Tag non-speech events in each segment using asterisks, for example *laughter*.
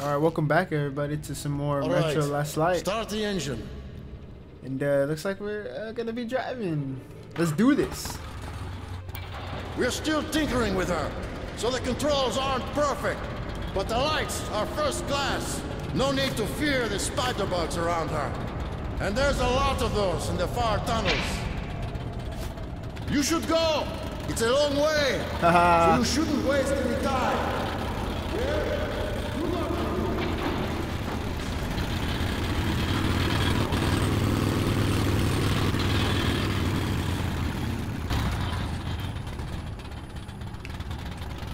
All right, welcome back, everybody, to some more All Metro right. Last Light. Start the engine. And uh, looks like we're uh, gonna be driving. Let's do this. We're still tinkering with her, so the controls aren't perfect. But the lights are first class. No need to fear the spider bugs around her. And there's a lot of those in the far tunnels. You should go. It's a long way. *laughs* so you shouldn't waste any time.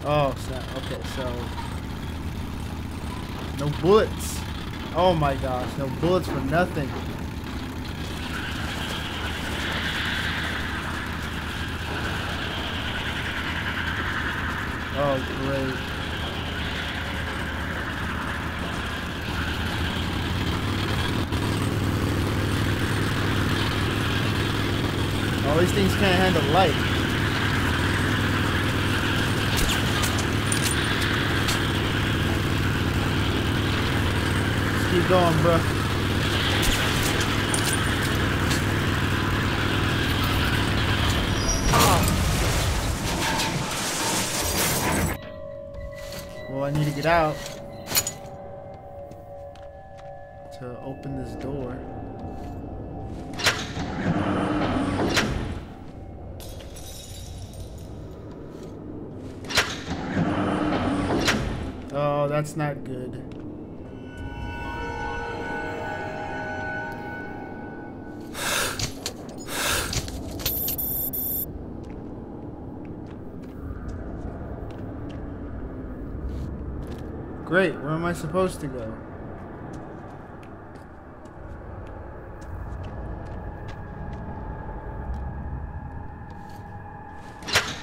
Oh, snap. Okay, so no bullets. Oh my gosh, no bullets for nothing. Oh, great. All these things can't handle light. Well, I need to get out to open this door. Oh, that's not good. Great, where am I supposed to go?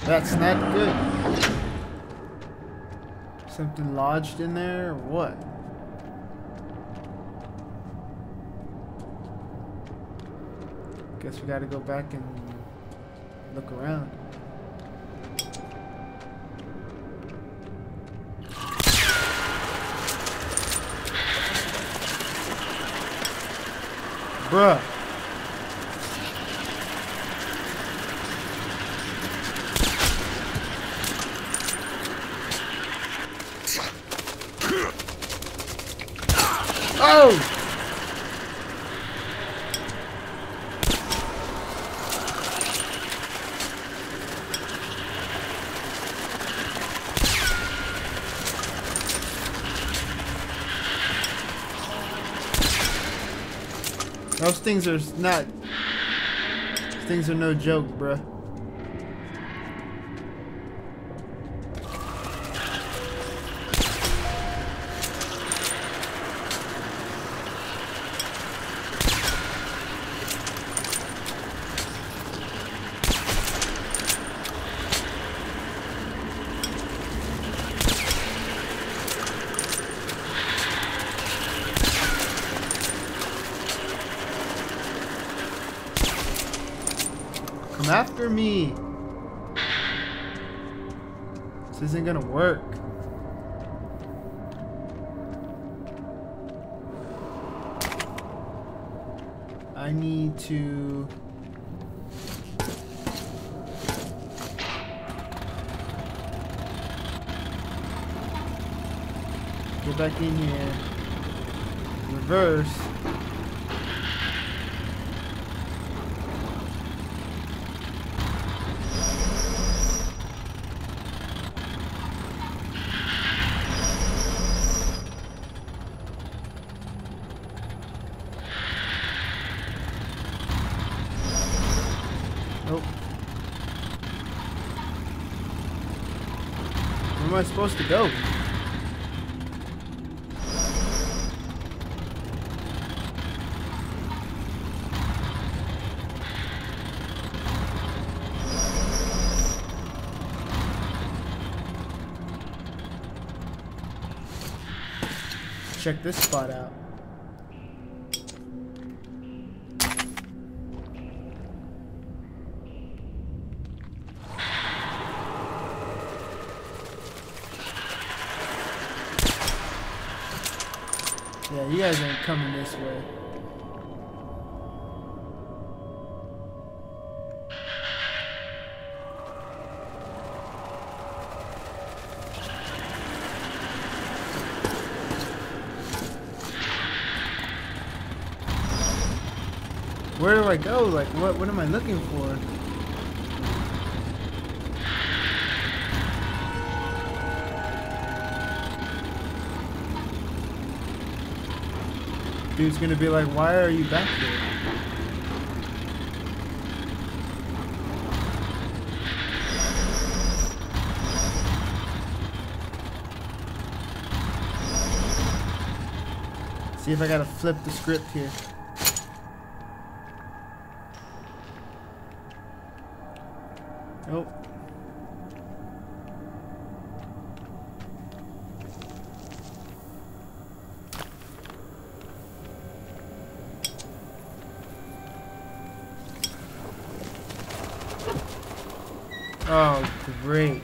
That's not good. Something lodged in there or what? Guess we gotta go back and look around. Bruh. Oh! Those things are not. Things are no joke, bruh. Come me. This isn't gonna work. I need to. Go back in here. Reverse. Nope. Where am I supposed to go? Check this spot out. Yeah, you guys ain't coming this way. Where do I go? Like, what, what am I looking for? Dude's gonna be like, why are you back here? See if I gotta flip the script here. Nope. Great.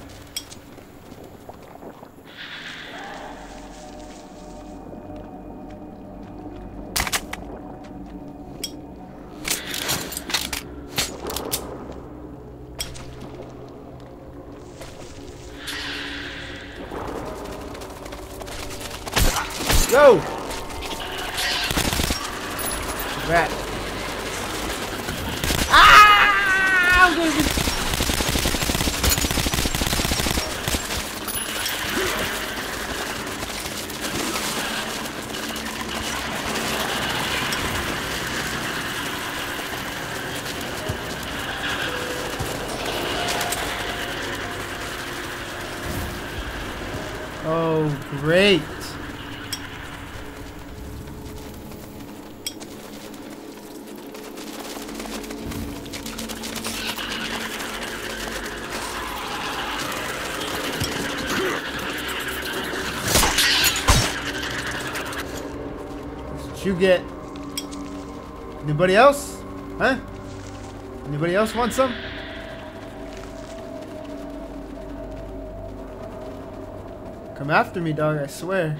Yo! Rat. Ah! I'm gonna be Oh, great. That's you get. Anybody else? Huh? Anybody else want some? Come after me, dog, I swear.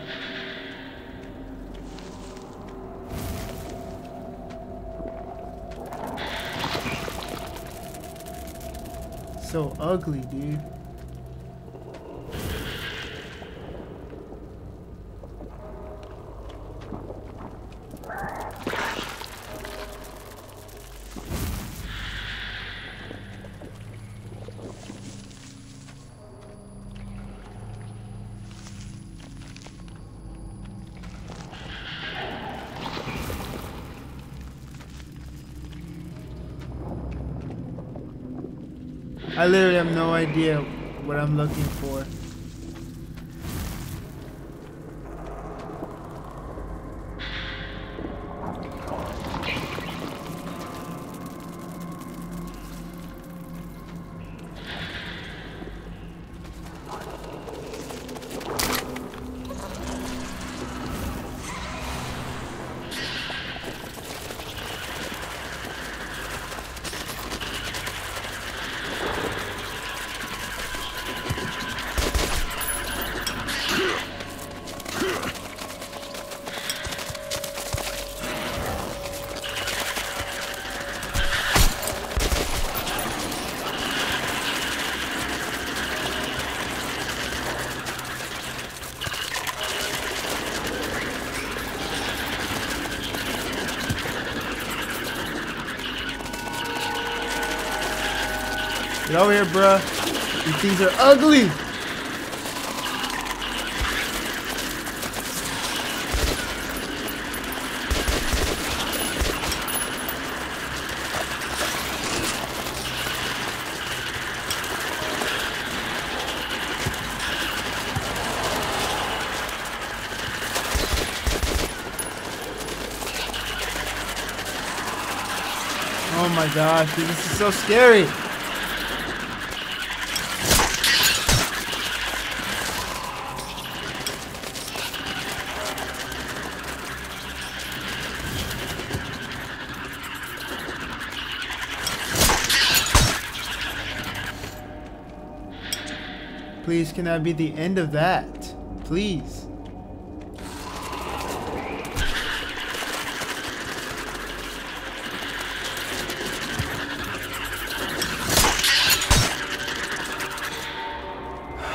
So ugly, dude. I literally have no idea what I'm looking for. Over here, bruh. These things are ugly. Oh my gosh, dude, this is so scary. Please, can that be the end of that? Please.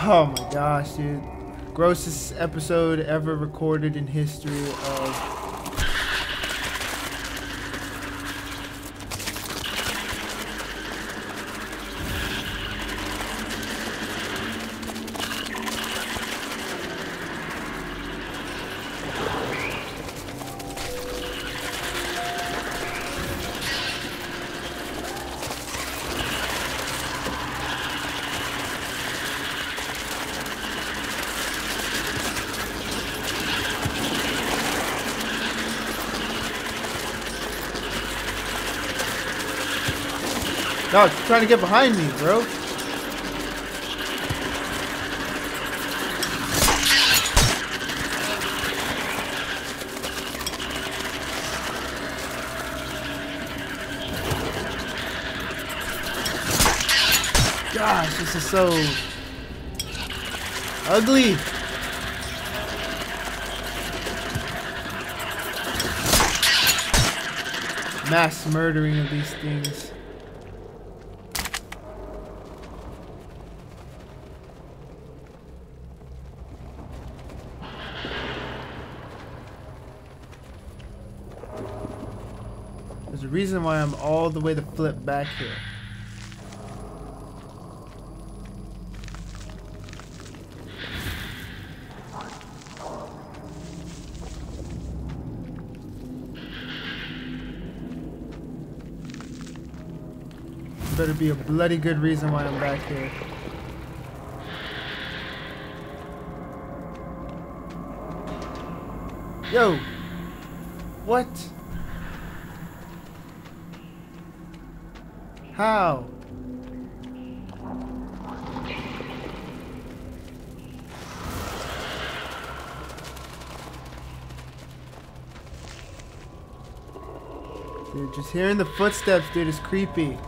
Oh my gosh, dude. Grossest episode ever recorded in history of No, it's trying to get behind me, bro. Gosh, this is so ugly. Mass murdering of these things. There's a reason why I'm all the way to flip back here. Better be a bloody good reason why I'm back here. Yo! What? How? Dude, just hearing the footsteps, dude, is creepy.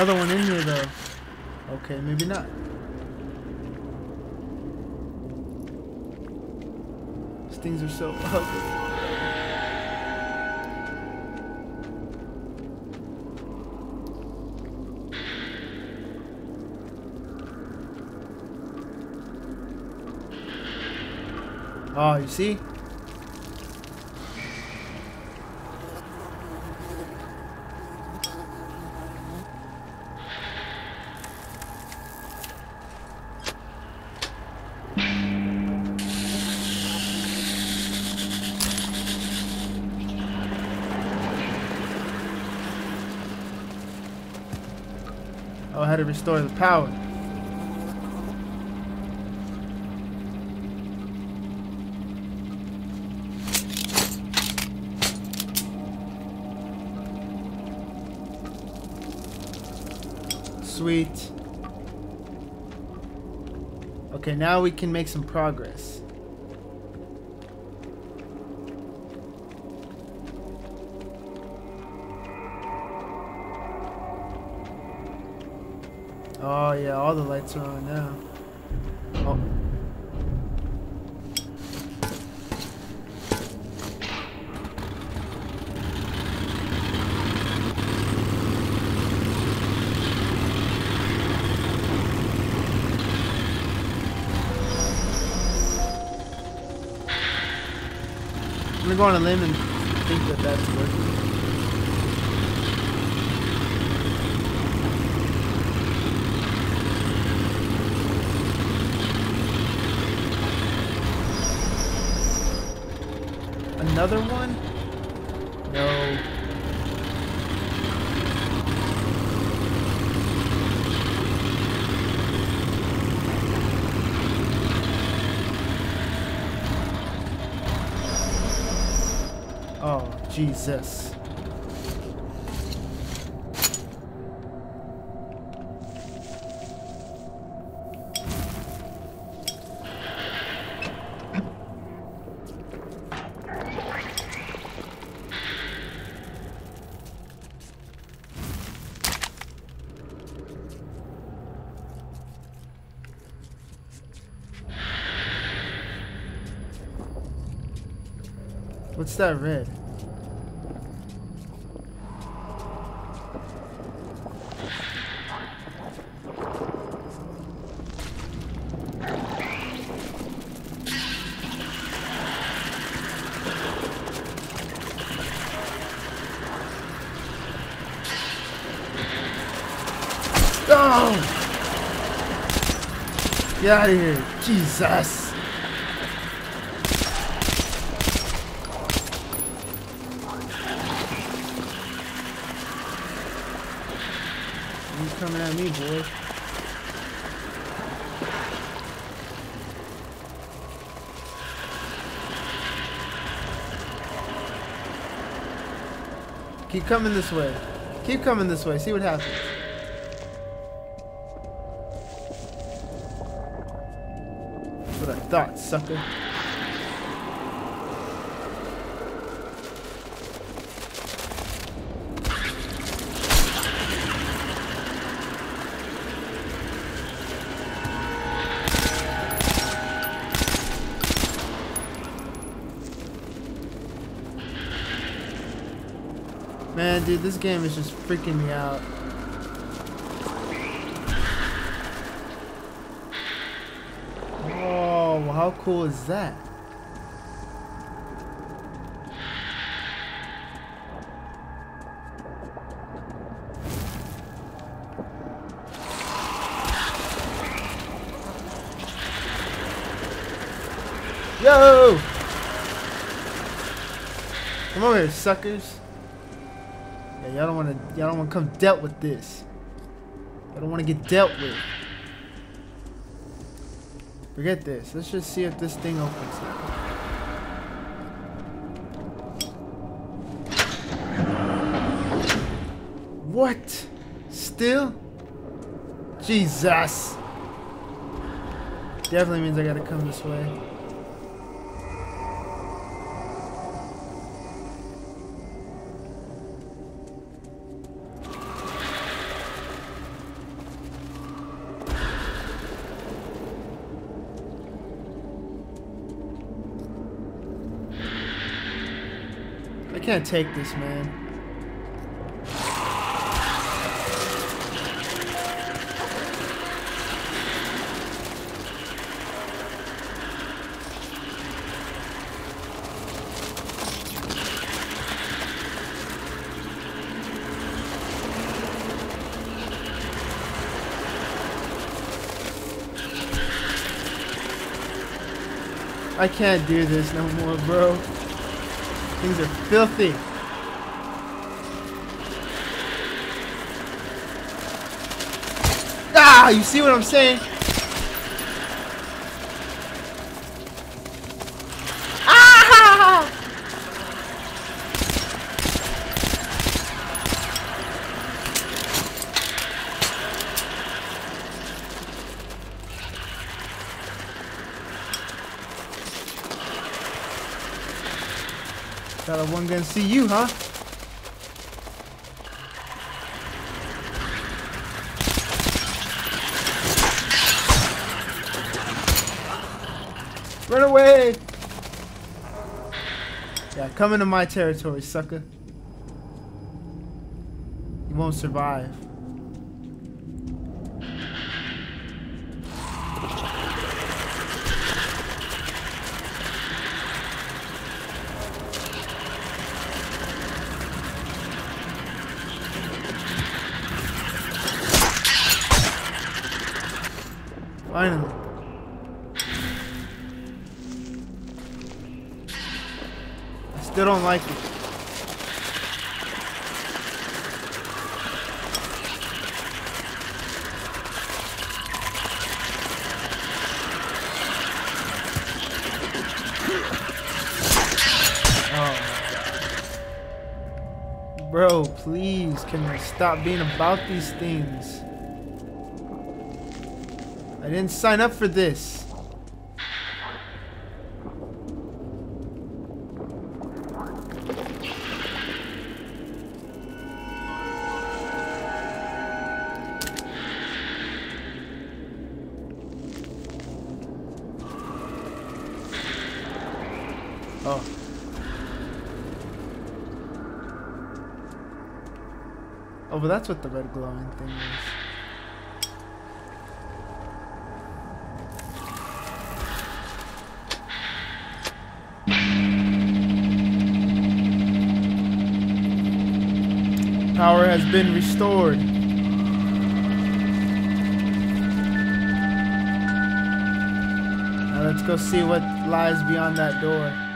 Another one in here though. Okay, maybe not. These things are so *laughs* ugly. Oh, you see? To restore the power. Sweet. Okay, now we can make some progress. Oh yeah, all the lights are on now. Oh. I'm gonna go on a limb and think that that's working. Another one? No. Oh, Jesus. What's that red? Oh! Get out of here. Jesus. Coming at me, boy. Keep coming this way. Keep coming this way. See what happens. That's what I thought, sucker. Dude, this game is just freaking me out. Oh, how cool is that? Yo! Come over here, suckers. Y'all don't wanna y'all don't wanna come dealt with this. Y'all don't wanna get dealt with. Forget this. Let's just see if this thing opens. What? Still? Jesus. Definitely means I gotta come this way. Can't take this, man. I can't do this no more, bro. Things are filthy. Ah, you see what I'm saying? Ah! Thought I wasn't gonna see you, huh? Run away! Yeah, come into my territory, sucker. You won't survive. Bro, please, can we stop being about these things? I didn't sign up for this. Oh, but that's what the red glowing thing is. Power has been restored. Now let's go see what lies beyond that door.